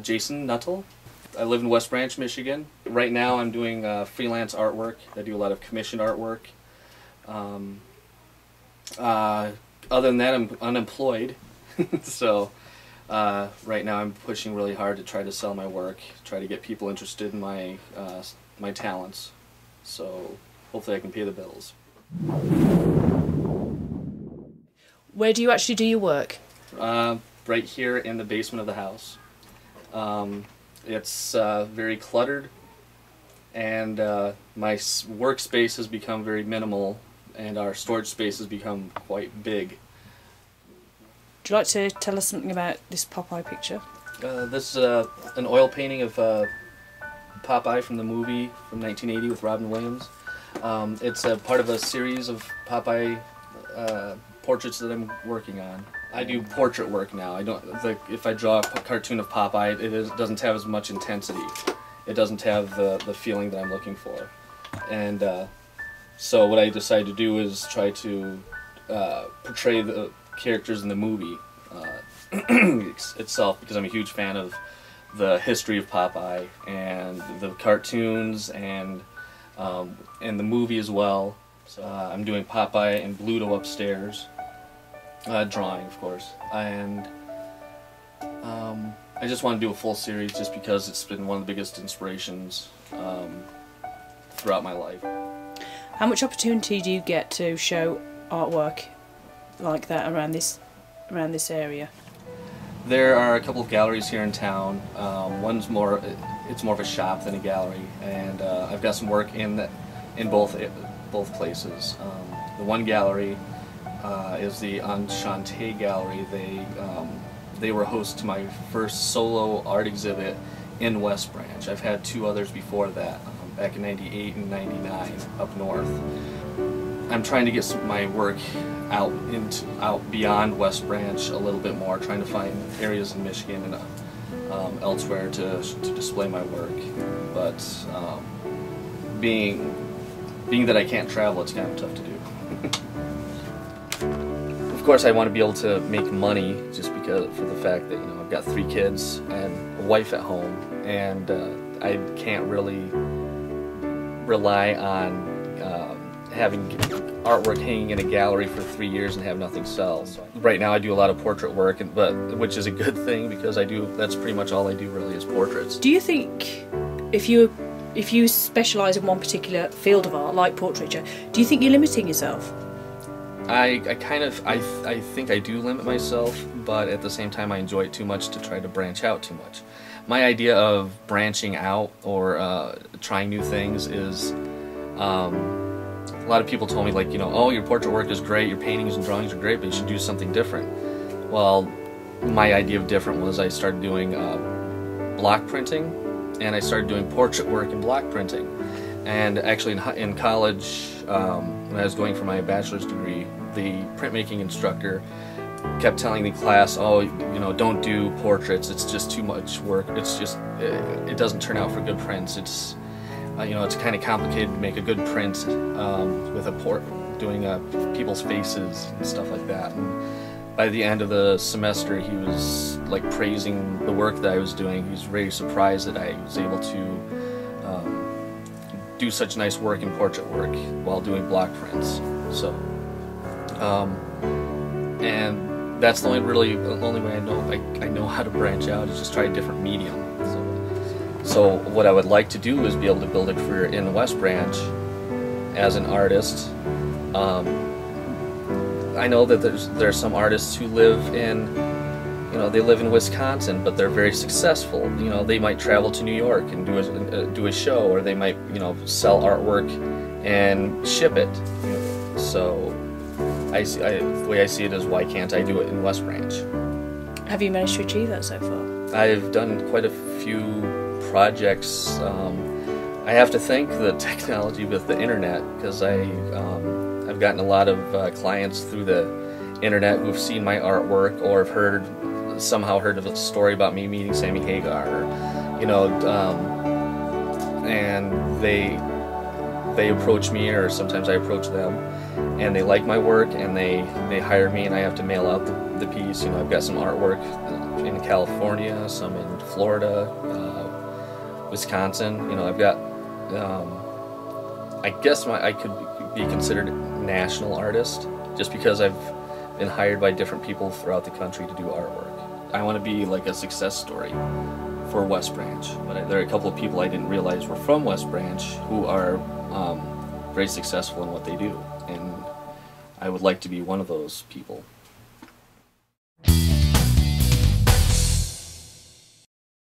Uh, Jason Nuttall. I live in West Branch, Michigan. Right now I'm doing uh, freelance artwork. I do a lot of commissioned artwork. Um, uh, other than that, I'm unemployed. so uh, right now I'm pushing really hard to try to sell my work, try to get people interested in my, uh, my talents. So hopefully I can pay the bills. Where do you actually do your work? Uh, right here in the basement of the house. Um, it's uh, very cluttered, and uh, my workspace has become very minimal, and our storage space has become quite big. Would you like to tell us something about this Popeye picture? Uh, this is uh, an oil painting of uh, Popeye from the movie from 1980 with Robin Williams. Um, it's a part of a series of Popeye uh, portraits that I'm working on. I do portrait work now. I don't like if I draw a cartoon of Popeye, it is, doesn't have as much intensity. It doesn't have the the feeling that I'm looking for, and uh, so what I decided to do is try to uh, portray the characters in the movie uh, itself because I'm a huge fan of the history of Popeye and the cartoons and um, and the movie as well. So uh, I'm doing Popeye and Bluto upstairs uh, drawing, of course. And um, I just want to do a full series just because it's been one of the biggest inspirations um, throughout my life. How much opportunity do you get to show artwork like that around this around this area? There are a couple of galleries here in town. Um, one's more, it's more of a shop than a gallery, and uh, I've got some work in the, in both both places. Um, the one gallery uh, is the Enchante Gallery. They um, they were host to my first solo art exhibit in West Branch. I've had two others before that, um, back in '98 and '99 up north. I'm trying to get my work out into out beyond West Branch a little bit more, trying to find areas in Michigan and um, elsewhere to to display my work. But um, being being that I can't travel, it's kind of tough to do. course, I want to be able to make money just because for the fact that you know I've got three kids and a wife at home, and uh, I can't really rely on uh, having artwork hanging in a gallery for three years and have nothing sell. So right now, I do a lot of portrait work, and, but which is a good thing because I do. That's pretty much all I do really is portraits. Do you think if you if you specialise in one particular field of art, like portraiture, do you think you're limiting yourself? I, I kind of I, I think I do limit myself, but at the same time I enjoy it too much to try to branch out too much. My idea of branching out or uh, trying new things is um, a lot of people told me like you know oh your portrait work is great, your paintings and drawings are great, but you should do something different. Well, my idea of different was I started doing uh, block printing and I started doing portrait work and block printing. And actually, in, in college, um, when I was going for my bachelor's degree, the printmaking instructor kept telling the class, "Oh, you know, don't do portraits. It's just too much work. It's just it, it doesn't turn out for good prints. It's uh, you know, it's kind of complicated to make a good print um, with a port, doing uh, people's faces and stuff like that." And, by the end of the semester, he was like praising the work that I was doing. He was very surprised that I was able to um, do such nice work in portrait work while doing block prints. So, um, and that's the only really the only way I know I, I know how to branch out is just try a different medium. So, so what I would like to do is be able to build a career in the West Branch as an artist. Um, I know that there's there's some artists who live in you know they live in Wisconsin but they're very successful. You know they might travel to New York and do a, uh, do a show or they might you know sell artwork and ship it. So I see I, the way I see it is why can't I do it in West Branch? Have you managed to achieve that so far? I've done quite a few projects. Um, I have to thank the technology with the internet because I um, I've gotten a lot of uh, clients through the internet who've seen my artwork or have heard somehow heard of a story about me meeting Sammy Hagar, or, you know, um, and they they approach me or sometimes I approach them, and they like my work and they they hire me and I have to mail out the, the piece. You know, I've got some artwork in California, some in Florida, uh, Wisconsin. You know, I've got. Um, I guess my I could be considered national artist just because I've been hired by different people throughout the country to do artwork. I want to be like a success story for West Branch, but I, there are a couple of people I didn't realize were from West Branch who are um, very successful in what they do, and I would like to be one of those people.